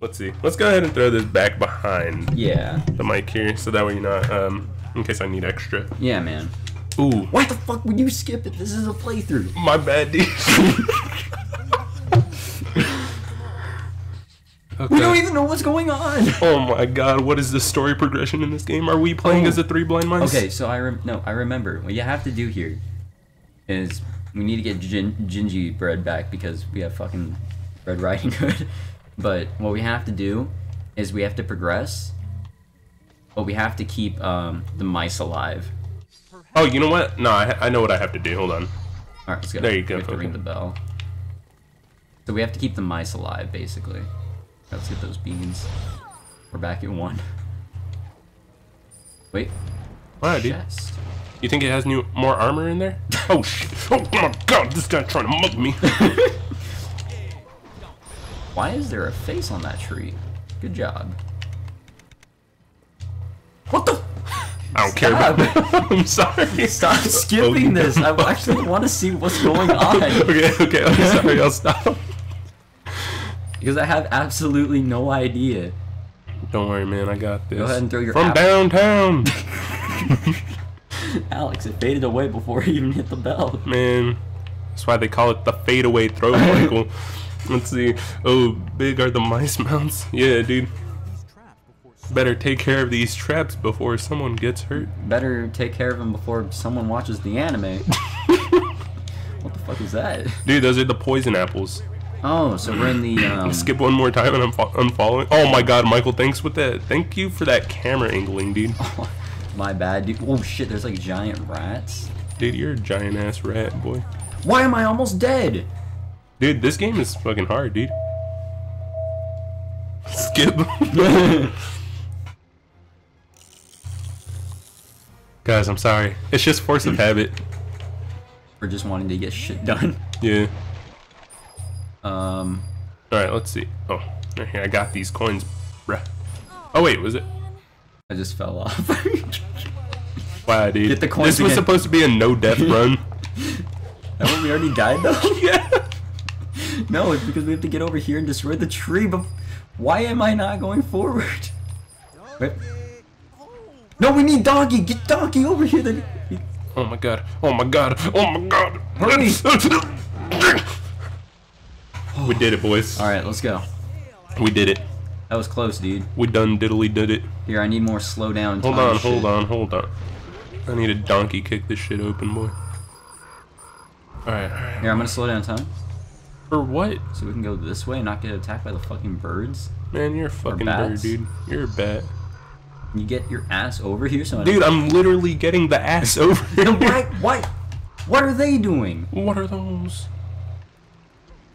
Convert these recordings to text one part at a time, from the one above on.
Let's see. Let's go ahead and throw this back behind Yeah. the mic here, so that way you're not, um, in case I need extra. Yeah, man. Ooh, Why the fuck would you skip it? This is a playthrough. my bad, dude. We don't even know what's going on. Oh my god, what is the story progression in this game? Are we playing Oh. as the three blind mice? Okay, so I rem- no, I remember. What you have to do here is we need to get gin- gingerbread back because we have fucking Red Riding Hood. But what we have to do is we have to progress, but we have to keep um, the mice alive. Oh, you know what? No, I, I know what I have to do. Hold on. All right, let's go. There you go, We have to ring the bell. So we have to keep the mice alive, basically. Let's get those beans. We're back at one. Wait, Wow, dude. chest. You think it has new more armor in there? Oh shit! Oh my god! This guy trying to mug me. Why is there a face on that tree? Good job. What the? I don't care. About I'm sorry. Stop Oh, skipping you- this. I actually want to see what's going on. okay, okay. I'm sorry. I'll stop. Because I have absolutely no idea. Don't worry, man. I got this. Go ahead and throw your from downtown, Alex, it faded away before he even hit the bell. man. That's why they call it the fadeaway throw, Michael. Let's see. Oh, big are the mice mounts. Yeah, dude. Better take care of these traps before someone gets hurt. Better take care of them before someone watches the anime. what the fuck is that? Dude, those are the poison apples. Oh, so we're in the um, Skip one more time and I'm fo- unfollowing. Oh my god, Michael, thanks with that. Thank you for that camera angling, dude. My bad, dude. Oh shit, there's like giant rats. Dude, you're a giant ass rat, boy. Why am I almost dead? Dude, this game is fucking hard, dude. Skip. Guys, I'm sorry. It's just force of habit. We're just wanting to get shit done. Yeah. Um, Alright, let's see. Oh, right here, I got these coins, bruh. Oh, wait, was it? I just fell off. Wow, dude. Get the coins this was again. supposed to be a no death run. That one we already died though? yeah. No, it's because we have to get over here and destroy the tree, but why am I not going forward? Wait. No, we need Donkey! Get Donkey over here! Then Oh my god. Oh my god. Oh my god. Hurry. we did it, boys. Alright, let's go. We did it. That was close, dude. We done diddly did it. Here, I need more slow down Hold time on, shit. hold on, hold on. I need a donkey kick this shit open, boy. Alright, alright. Here, I'm gonna slow down time For what? so we can go this way and not get attacked by the fucking birds. Man, you're a fucking bird, dude. You're a bat. You get your ass over here so I Dude, I'm literally getting the ass over here. why, why, what are they doing? What are those?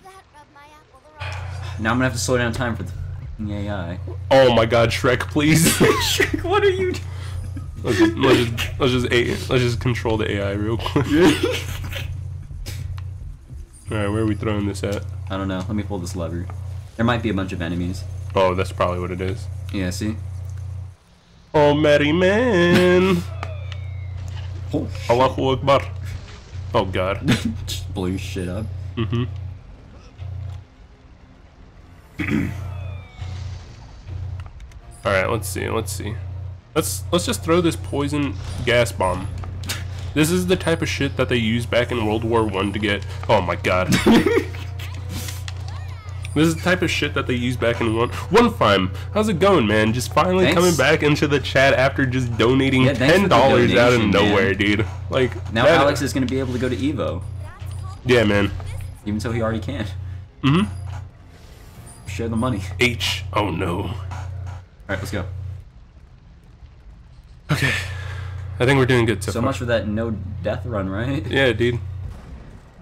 That rubbed my apple the wrong Now I'm gonna have to slow down time for the fucking AI. Oh my god, Shrek, please. Shrek, what are you doing? let's, just, let's, just, let's, just, let's just control the AI real quick. Alright, where are we throwing this at? I don't know. Let me pull this lever. There might be a bunch of enemies. Oh, that's probably what it is. Yeah, see? Oh, merry man. Oh, Allahu Akbar. Oh god. Just your shit up. Mm-hmm. Alright, let's see, let's see. Let's let's just throw this poison gas bomb. This is the type of shit that they used back in World War One to get oh my god. This is the type of shit that they used back in one one time. How's it going, man? Just finally Thanks. coming back into the chat after just donating Yeah, ten dollars out of nowhere, man. dude. Like Now that- Alex is gonna be able to go to Evo. Yeah, man. Even so he already can. Mm-hmm. Share the money. H. Oh no. Alright, let's go. Okay. I think we're doing good so, So far. much for that no death run, right? Yeah, dude.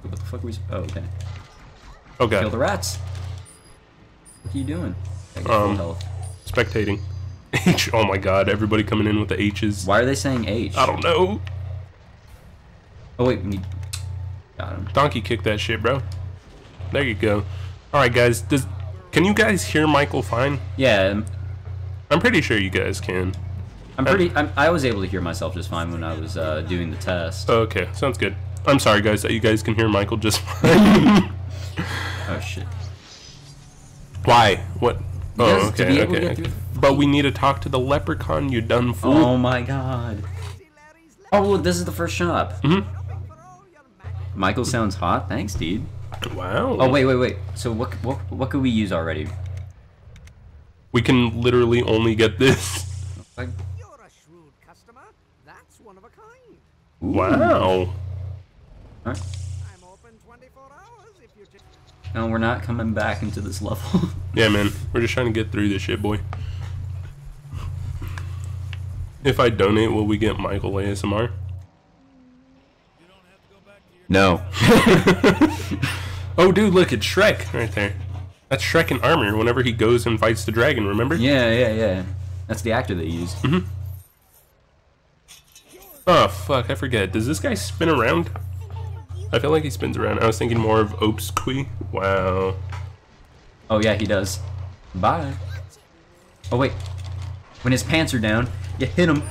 What the fuck are we? Oh, okay. Oh god. Kill the rats. What are you doing? I get full Um, health. Spectating. H. Oh my god. Everybody coming in with the H's. Why are they saying H? I don't know. Oh wait, we need. Got him. Donkey kick that shit, bro. There you go. All right, guys. Does can you guys hear Michael fine? Yeah, um, I'm pretty sure you guys can. I'm pretty. I'm, I was able to hear myself just fine when I was uh, doing the test. Okay, sounds good. I'm sorry, guys, that you guys can hear Michael just fine. Oh shit. Why? What? Oh, Yes, okay, be able to okay, okay. But we need to talk to the leprechaun, you done fool. Oh my god. Oh, look, this is the first shop. Mhm. Michael sounds hot. Thanks, dude. Wow. Oh wait, wait, wait. So what what what could we use already? We can literally only get this. Like, You're a shrewd customer. That's one of a kind. Wow. alright. I'm open 24 hours if you. No, we're not coming back into this level. Yeah, man. We're just trying to get through this shit, boy. If I donate, will we get Michael ASMR? no. Oh, dude, look, it's Shrek right there. That's Shrek in armor whenever he goes and fights the dragon, remember? Yeah, yeah, yeah. That's the actor they used. Oh, fuck, I forget. Does this guy spin around? I feel like he spins around. I was thinking more of Opsqui. Wow. Oh yeah, he does. Bye. Oh wait. When his pants are down, you hit him.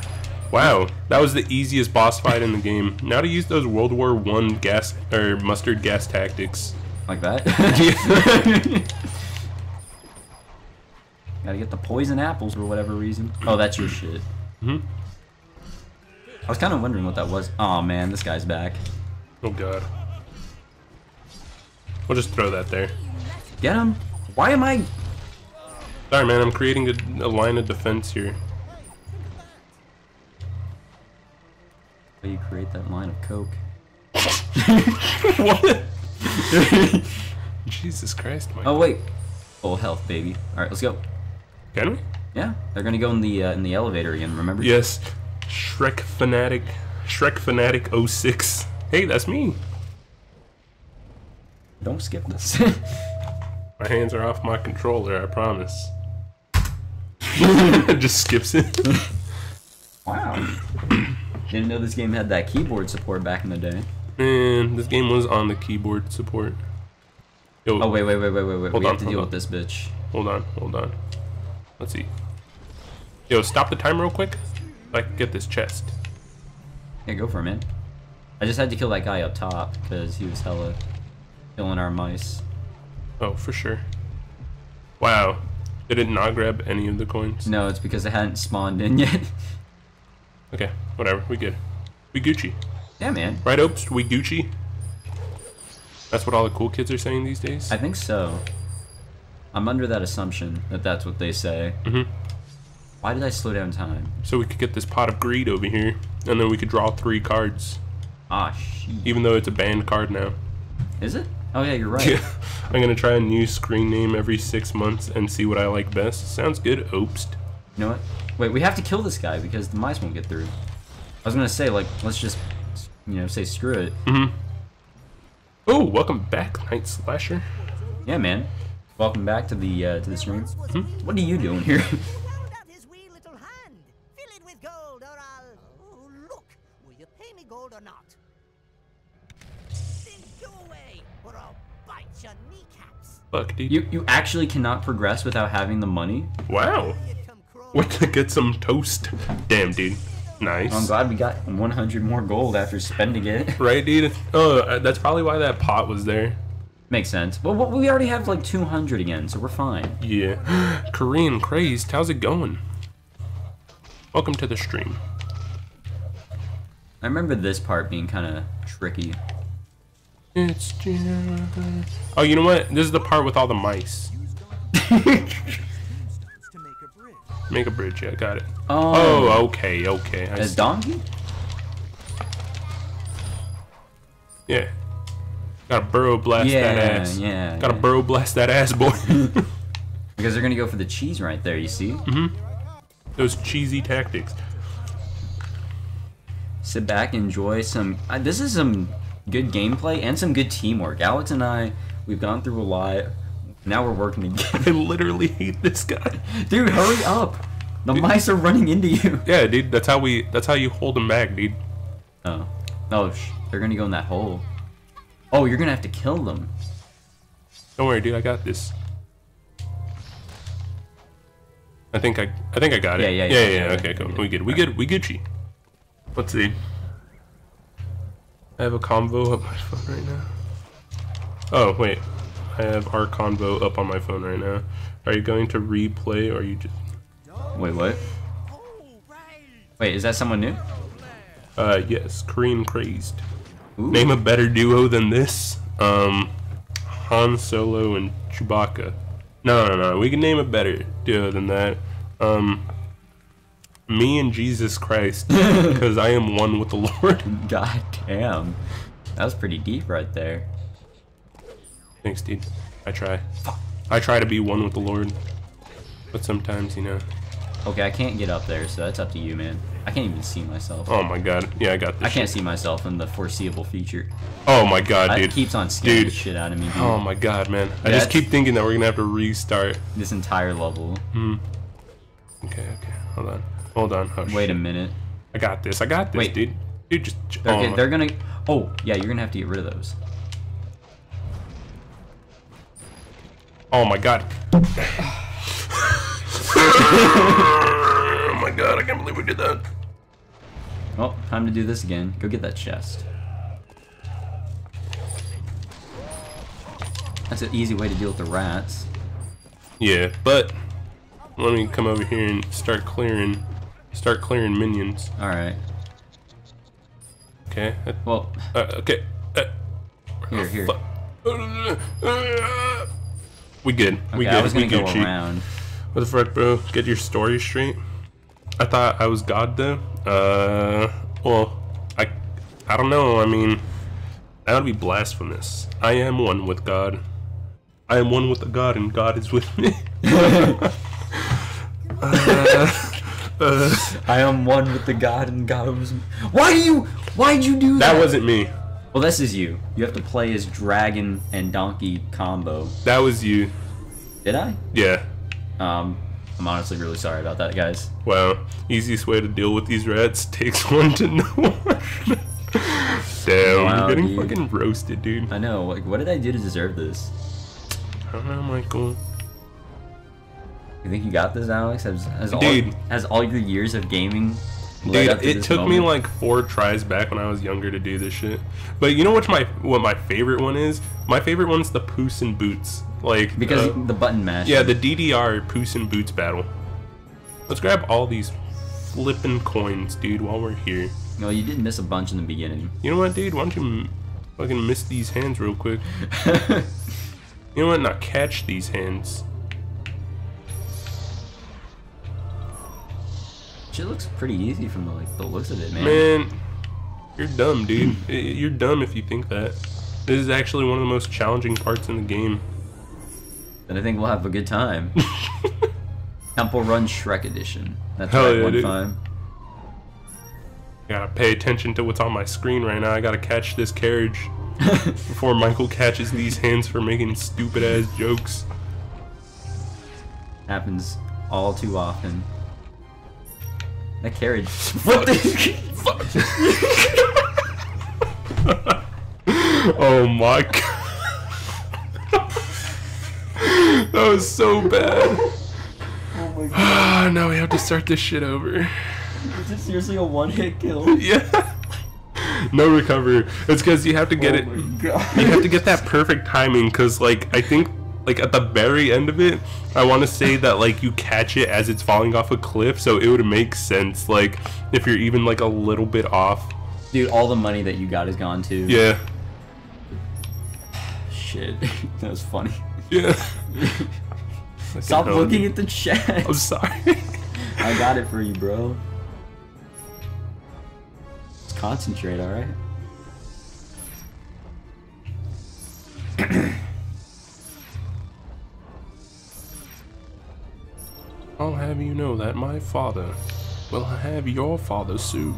Wow, that was the easiest boss fight in the game. Now to use those World War One gas or mustard gas tactics. Like that. Gotta get the poison apples for whatever reason. Oh, that's your shit. Mhm. I was kind of wondering what that was. Oh man, this guy's back. Oh god. We'll just throw that there. Get him. Why am I? Sorry, man. I'm creating a, a line of defense here. How you create that line of coke? what? Jesus Christ. Oh wait. Full health, baby. All right, let's go. Can we? Yeah, they're gonna go in the uh, in the elevator again. Remember? Yes. Shrek fanatic. Shrek fanatic 06. Hey, that's me. Don't skip this. My hands are off my controller. I promise. just skips it. wow. Didn't know this game had that keyboard support back in the day. Man, this game was on the keyboard support. Yo, Oh wait, wait, wait, wait, wait, wait. Hold we on, have to deal on. with this bitch. hold on, hold on. Let's see. Yo, stop the time real quick. I can get this chest. Yeah, go for it, man. I just had to kill that guy up top because he was hella killing our mice. Oh, for sure. Wow. Did it not grab any of the coins? No, it's because it hadn't spawned in yet. Okay, whatever. We good. We Gucci. yeah, man. Right, Oops? We Gucci? That's what all the cool kids are saying these days? I think so. I'm under that assumption that that's what they say. Mhm. Why did I slow down time? So we could get this pot of greed over here, and then we could draw three cards. Ah, shit. Even though it's a banned card now. Is it? Oh yeah, you're right. Yeah. I'm gonna try a new screen name every six months and see what I like best. Sounds good, Opst. You know what? Wait, we have to kill this guy because the mice won't get through. I was gonna say like, let's just, you know, say screw it. Mm-hmm. Oh, welcome back, Night Slasher. Yeah, man. Welcome back to the uh, to the stream. Hmm? What are you doing here? Fuck, dude. you you actually cannot progress without having the money. wow. Went to get some toast. Damn, dude. Nice. I'm glad we got 100 more gold after spending it. Right, dude? Oh, uh, that's probably why that pot was there. Makes sense. Well, we already have like 200 again, so we're fine. Yeah. Korean crazed. How's it going? Welcome to the stream. I remember this part being kind of tricky. It's Oh, you know what? This is the part with all the mice. Make a bridge, yeah, got it. Oh, Oh, okay, okay. I a see. donkey? Yeah. Gotta burrow blast Yeah, that ass. yeah, Gotta yeah. burrow blast that ass, boy. Because they're gonna go for the cheese right there. You see? Those cheesy tactics. Sit back, enjoy some. Uh, this is some good gameplay and some good teamwork. Alex and I, we've gone through a lot. Now we're working I together. literally hate this guy. Dude, hurry up! The mice are running into you. Yeah, dude, that's how we that's how you hold them back, dude. Oh, oh, sh- they're gonna go in that hole. Oh, you're gonna have to kill them. Don't worry, dude, I got this. I think I I think I got it. Yeah, yeah, yeah. yeah, yeah, yeah, okay, yeah, cool. yeah. We good. We good. We Gucci. Let's see. I have a convo up my phone right now. Oh wait, I have our convo up on my phone right now. Are you going to replay or are you just Wait, what? Wait, is that someone new? uh yes, Korean crazed. Ooh. Name a better duo than this. Um Han Solo and Chewbacca. No, no, no. We can name a better duo than that. Um me and Jesus Christ because I am one with the Lord. God damn. That was pretty deep right there. Thanks, dude. I try. I try to be one with the Lord. But sometimes, you know. Okay, I can't get up there, so that's up to you, man. I can't even see myself. Oh my god. Yeah, I got this. I can't see myself in the foreseeable future. Oh my god, It dude. keeps on scaring the Dude. shit out of me, dude. Oh my god, man. I just keep thinking that we're gonna have to restart. This entire level. Hmm. Okay, okay. Hold on. Hold on. Oh, Wait a minute. I got this. I got this, Wait. dude. Dude, just. They're, oh, okay, they're gonna. Oh, yeah, you're gonna have to get rid of those. oh my god. oh my god, I can't believe we did that. Oh, time to do this again. Go get that chest. That's an easy way to deal with the rats. Yeah, but let me come over here and start clearing, start clearing minions. All right. Okay. Uh, Well, uh, okay. Uh, here, here. fuck. We good. we good. I was we gonna go Gucci. around. What the fuck, bro? Get your story straight. I thought I was God though. Uh, well, I, I don't know. I mean, that would be blasphemous. I am one with God. I am one with the God, and God is with me. I am one with the God and God was. Why do you? Why'd you do that? that wasn't me. Well, this is you. You have to play as dragon and donkey combo. That was you. Did I? Yeah. Um, I'm honestly really sorry about that, guys. Wow. Easiest way to deal with these rats takes one to know one. Damn, Wow, you're getting dude. fucking roasted, dude. I know. Like, what did I do to deserve this? I don't know, Michael. You think you got this, Alex? Has, has all Dude. has all your years of gaming Dude, it took me like four tries back when I was younger to do this shit. But you know what my what my favorite one is? My favorite one's the Poos and Boots. Like because uh, the button mash. yeah, the DDR Poos and Boots battle. Let's grab all these flipping coins, dude, while we're here. No, you did miss a bunch in the beginning. You know what, dude? Why don't you fucking miss these hands real quick? You know what? Not catch these hands. Shit looks pretty easy from the like the looks of it, man. Man, you're dumb, dude. You're dumb if you think that. This is actually one of the most challenging parts in the game. Then I think we'll have a good time. Temple Run Shrek Edition. That's Hell right, yeah, one dude. time. I gotta pay attention to what's on my screen right now. I gotta catch this carriage before Michael catches these hands for making stupid ass jokes. Happens all too often. That carriage. What the? Oh my god. that was so bad. oh my god. Ah, now we have to start this shit over. Is it seriously a one hit kill? Yeah. No recovery. It's because you have to get oh it. you have to get that perfect timing because like i think like at the very end of it i want to say that like you catch it as it's falling off a cliff so it would make sense like if you're even like a little bit off Dude, all the money that you got is gone too. yeah Shit. that was funny. yeah Stop looking at the chat. i'm sorry I got it for you, bro. Let's concentrate, alright? i'll have you know that my father will have your father sued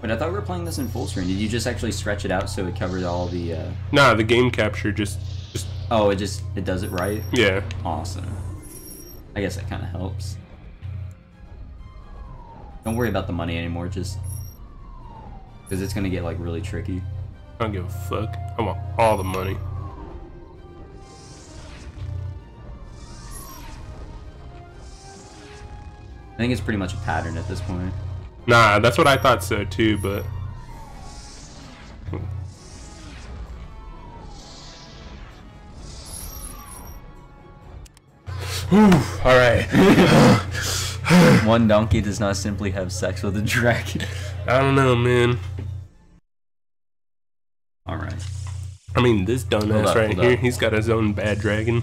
But I thought we were playing this in full screen. Did you just actually stretch it out so it covered all the, uh... nah the game capture just just Oh, it just, it does it right? yeah Awesome. I guess that kind of helps. Don't worry about the money anymore, just... Because it's gonna get, like, really tricky. i don't give a fuck i want all the money I think it's pretty much a pattern at this point. nah that's what i thought so too but All right. One donkey does not simply have sex with a dragon. I don't know, man. All right. I mean, this Hold dumbass up, right hold here, up. he's got his own bad dragon.